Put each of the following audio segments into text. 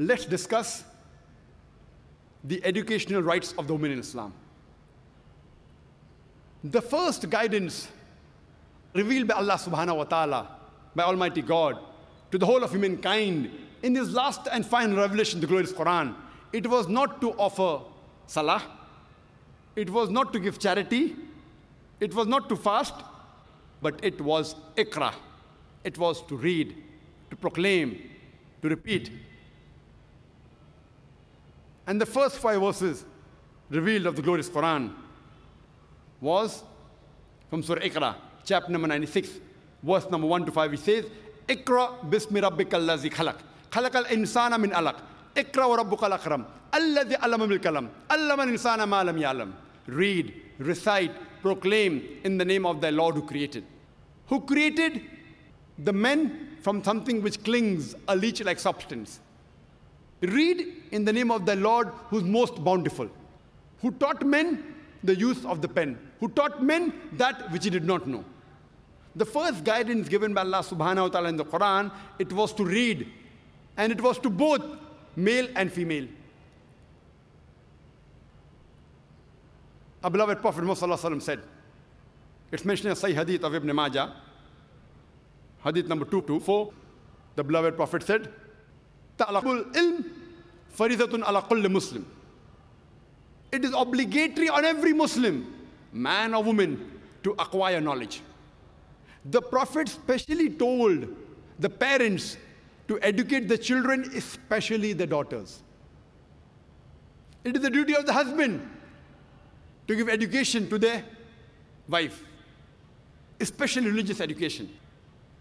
let's discuss the educational rights of the women in Islam. The first guidance revealed by Allah subhanahu wa ta'ala, by Almighty God, to the whole of humankind in His last and final revelation, the glorious Quran, it was not to offer salah, it was not to give charity, it was not to fast, but it was Iqra. It was to read, to proclaim, to repeat And the first five verses revealed of the glorious Quran was from Surah Iqra, chapter number 96, verse number 1 to 5. It says, Iqra bismi rabbika allazi khalaq. خلق الإنسان من علق اقرأ وربك الأكرم الذي علم بالكلام علم الإنسان ما لم يعلم Read, recite, proclaim in the name of thy Lord who created. Who created the men from something which clings, a leech like substance. Read in the name of the Lord who's most bountiful, who taught men the use of the pen, who taught men that which he did not know. The first guidance given by Allah subhanahu wa ta'ala in the Quran, it was to read, and it was to both male and female. Our beloved Prophet Muhammad said, it's mentioned in Sahih Hadith of Ibn Majah, Hadith number 224, the beloved Prophet said, Talabul ilm faridatun ala kulli Muslim. It is obligatory on every Muslim, man or woman, to acquire knowledge. The Prophet specially told the parents to educate the children, especially the daughters. It is the duty of the husband to give education to their wife, especially religious education.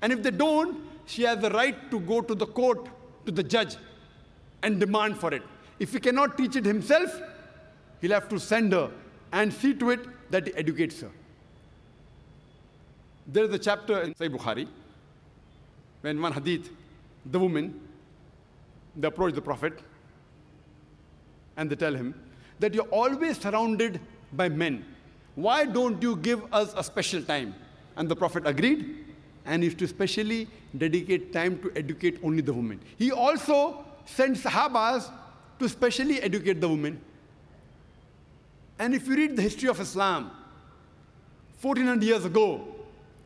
And if they don't, she has the right to go to the court, to the judge, and demand for it. If he cannot teach it himself, he'll have to send her and see to it that he educates her. There is a chapter in Sahih Bukhari when one hadith, the woman, they approach the Prophet and they tell him that you're always surrounded by men. Why don't you give us a special time? And the Prophet agreed and is to specially dedicate time to educate only the women. He also sent Sahabas to specially educate the women. And if you read the history of Islam, 1400 years ago,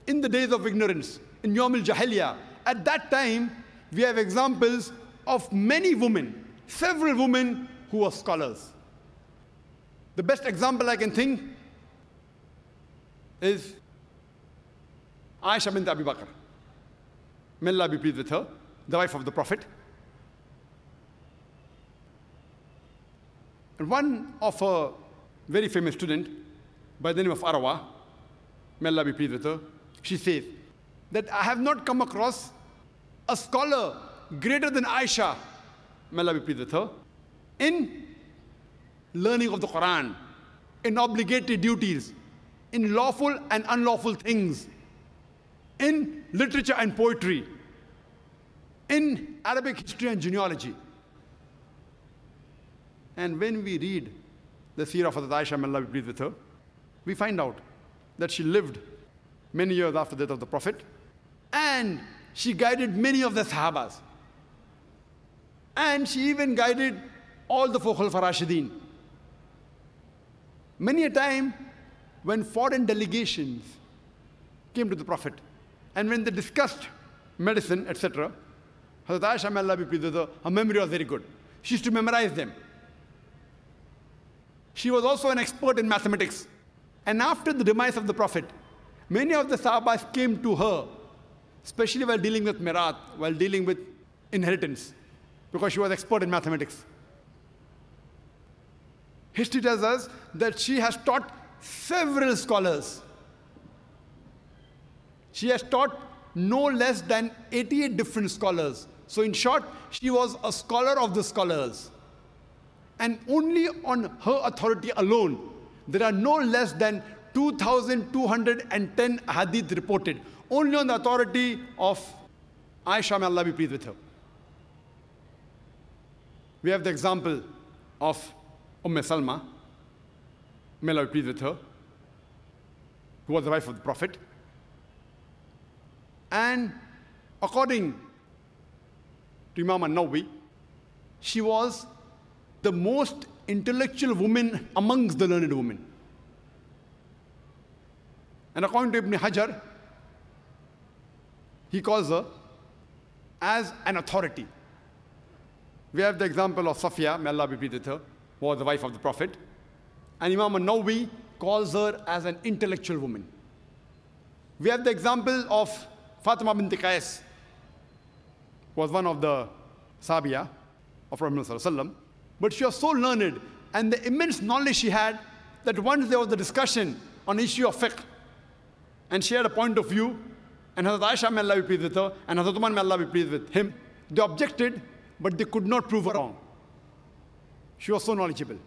in the days of ignorance, in Yom al-Jahiliyyah, at that time, we have examples of many women, several women who were scholars. The best example I can think is Aisha bint Abi Bakr. May Allah be pleased with her, the wife of the Prophet. And one of her very famous student by the name of Arwa, may Allah be pleased with her, she says that I have not come across a scholar greater than Aisha, may Allah be pleased with her, in learning of the Quran, in obligatory duties, in lawful and unlawful things, in literature and poetry, in Arabic history and genealogy. And when we read the seerah of Hazrat Aisha, may Allah be with her, we find out that she lived many years after the death of the Prophet, and she guided many of the Sahabas. And she even guided all the four Khulafa Rashideen. Many a time, when foreign delegations came to the Prophet, and when they discussed medicine, etc., Hazrat Aisha, may Allah be pleased with her, her memory was very good. She used to memorize them. She was also an expert in mathematics. And after the demise of the Prophet, many of the Sahabas came to her, especially while dealing with Mirat, while dealing with inheritance, because she was expert in mathematics. History tells us that she has taught several scholars. She has taught no less than 88 different scholars. So, in short, she was a scholar of the scholars. And only on her authority alone, there are no less than 2,210 hadith reported. Only on the authority of Aisha, may Allah be pleased with her. We have the example of Umm Salma, may Allah be pleased with her, who was the wife of the Prophet. And according to Imam al-Nawawi, she was the most intellectual woman amongst the learned women. And according to Ibn Hajar, he calls her as an authority. We have the example of Safiya, may Allah be pleased with her, who was the wife of the Prophet. And Imam Nawawi calls her as an intellectual woman. We have the example of Fatima bint Qais, was one of the Sahabiya of Prophet but she was so learned and the immense knowledge she had that once there was a discussion on issue of fiqh, and she had a point of view, and Hazrat Aisha, may Allah be pleased with her, and Hazrat Umar, may Allah be pleased with him, they objected, but they could not prove her wrong. She was so knowledgeable.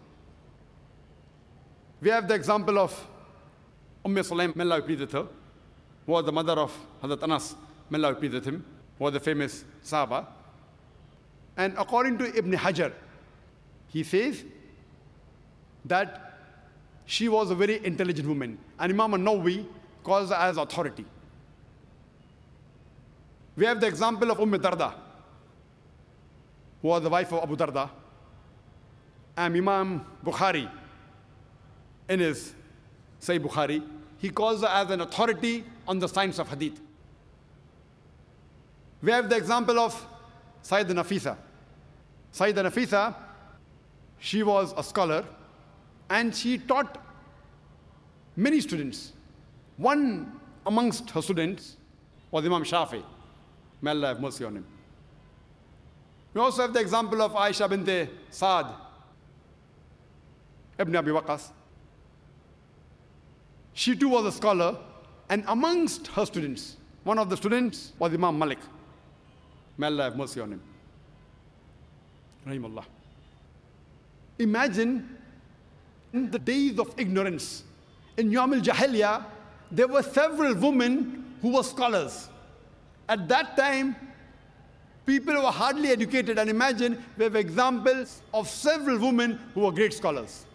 We have the example of Umm Sulaim, may Allah be pleased with her, was the mother of Hazrat Anas, may Allah be with him, was the famous Sahaba. And according to Ibn Hajar, he says that she was a very intelligent woman. And Imam Nawawi calls her as authority. We have the example of Umm Darda, who was the wife of Abu Darda. And Imam Bukhari, in his Sahih Bukhari, he calls her as an authority on the science of hadith. We have the example of Sayyid Nafisa. Sayyid Nafisa, she was a scholar and she taught many students. One amongst her students was Imam Shafi. May Allah have mercy on him. We also have the example of Aisha bint Saad ibn Abi Waqas. She too was a scholar, and amongst her students, one of the students was Imam Malik. May Allah have mercy on him. Rahimullah. Imagine in the days of ignorance, in Yom al there were several women who were scholars. At that time, people were hardly educated, and imagine we have examples of several women who were great scholars.